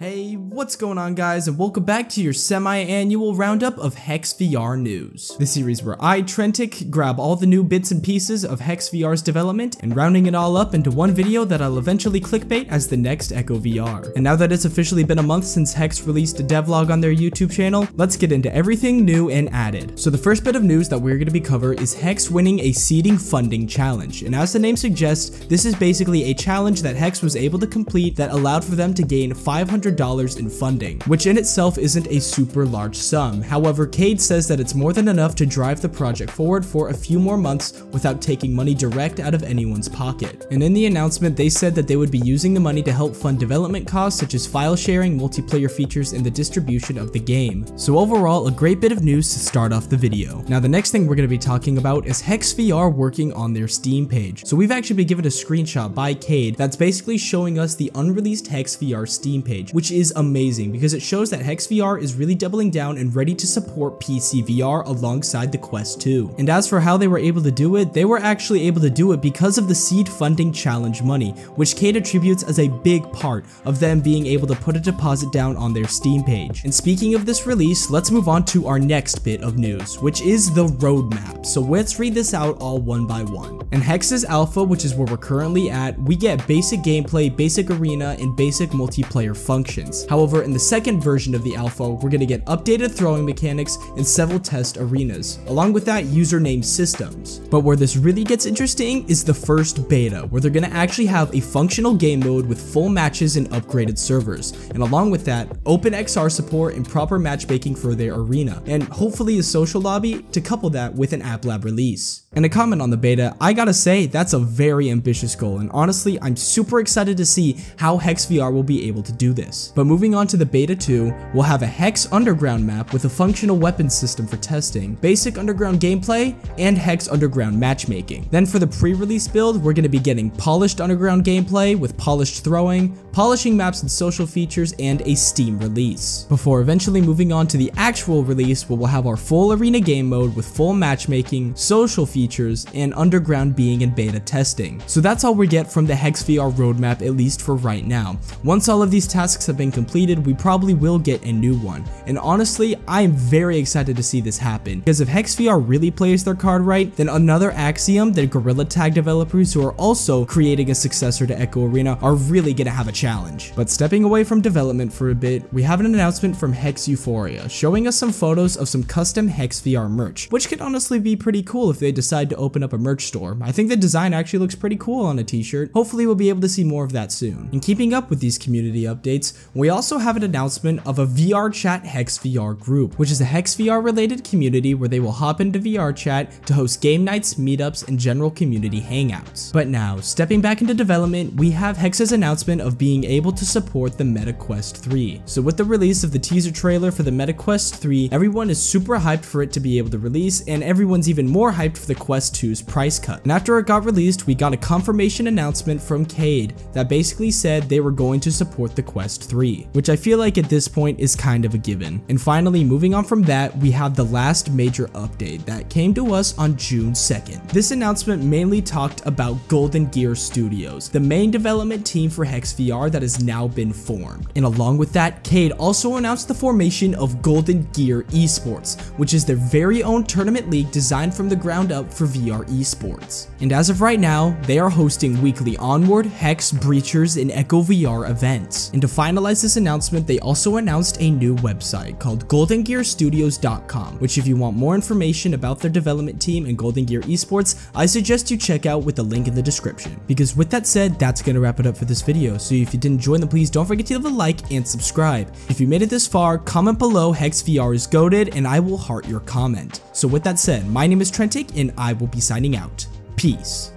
Hey, what's going on guys and welcome back to your semi-annual roundup of Hex VR news. The series where I, Trentic, grab all the new bits and pieces of Hex VR's development and rounding it all up into one video that I'll eventually clickbait as the next Echo VR. And now that it's officially been a month since Hex released a devlog on their YouTube channel, let's get into everything new and added. So the first bit of news that we're going to be cover is Hex winning a seeding funding challenge. And as the name suggests, this is basically a challenge that Hex was able to complete that allowed for them to gain 500 $100 in funding, which in itself isn't a super large sum. However, Cade says that it's more than enough to drive the project forward for a few more months without taking money direct out of anyone's pocket. And in the announcement, they said that they would be using the money to help fund development costs such as file sharing, multiplayer features, and the distribution of the game. So overall, a great bit of news to start off the video. Now the next thing we're going to be talking about is Hex VR working on their Steam page. So we've actually been given a screenshot by Cade that's basically showing us the unreleased Hex VR Steam page, which is amazing because it shows that Hex VR is really doubling down and ready to support PC VR alongside the Quest 2. And as for how they were able to do it, they were actually able to do it because of the seed funding challenge money, which Cade attributes as a big part of them being able to put a deposit down on their Steam page. And speaking of this release, let's move on to our next bit of news, which is the roadmap. So let's read this out all one by one. In Hex's Alpha, which is where we're currently at, we get basic gameplay, basic arena, and basic multiplayer functions functions. However, in the second version of the alpha, we're going to get updated throwing mechanics and several test arenas, along with that username systems. But where this really gets interesting is the first beta, where they're going to actually have a functional game mode with full matches and upgraded servers, and along with that, open XR support and proper matchmaking for their arena, and hopefully a social lobby to couple that with an app lab release. And a comment on the beta, I gotta say, that's a very ambitious goal, and honestly, I'm super excited to see how Hex VR will be able to do this. But moving on to the beta 2, we'll have a Hex Underground map with a functional weapons system for testing, basic underground gameplay, and Hex Underground matchmaking. Then for the pre-release build, we're gonna be getting polished underground gameplay with polished throwing, polishing maps and social features, and a Steam release. Before eventually moving on to the actual release, where we'll have our full arena game mode with full matchmaking, social features, and Underground being in beta testing. So that's all we get from the Hex VR roadmap at least for right now. Once all of these tasks have been completed, we probably will get a new one. And honestly, I am very excited to see this happen, because if HexVR really plays their card right, then Another Axiom that Gorilla Tag developers who are also creating a successor to Echo Arena are really gonna have a challenge. But stepping away from development for a bit, we have an announcement from Hex Euphoria, showing us some photos of some custom Hex VR merch, which could honestly be pretty cool if they decide to open up a merch store. I think the design actually looks pretty cool on a t-shirt. Hopefully we'll be able to see more of that soon. And keeping up with these community updates, we also have an announcement of a VR Chat Hex VR group, which is a Hex VR related community where they will hop into VR chat to host game nights, meetups, and general community hangouts. But now, stepping back into development, we have Hex's announcement of being able to support the Meta Quest 3. So with the release of the teaser trailer for the Meta Quest 3, everyone is super hyped for it to be able to release, and everyone's even more hyped for the Quest 2's price cut. And after it got released, we got a confirmation announcement from Cade that basically said they were going to support the Quest 3, which I feel like at this point is kind of a given. And finally, moving on from that, we have the last major update that came to us on June 2nd. This announcement mainly talked about Golden Gear Studios, the main development team for Hex VR that has now been formed. And along with that, Cade also announced the formation of Golden Gear Esports, which is their very own tournament league designed from the ground up for VR esports. And as of right now, they are hosting weekly Onward, Hex, Breachers, and Echo VR events. And to finalize this announcement, they also announced a new website called GoldenGearStudios.com, which if you want more information about their development team and Golden Gear Esports, I suggest you check out with the link in the description. Because with that said, that's gonna wrap it up for this video. So if you didn't join them, please don't forget to leave a like and subscribe. If you made it this far, comment below Hex VR is goaded and I will heart your comment. So with that said, my name is Trentic and I will be signing out. Peace.